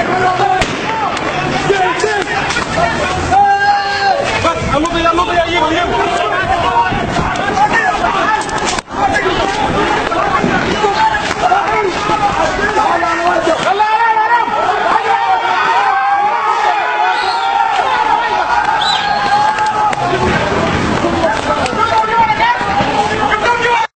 Negro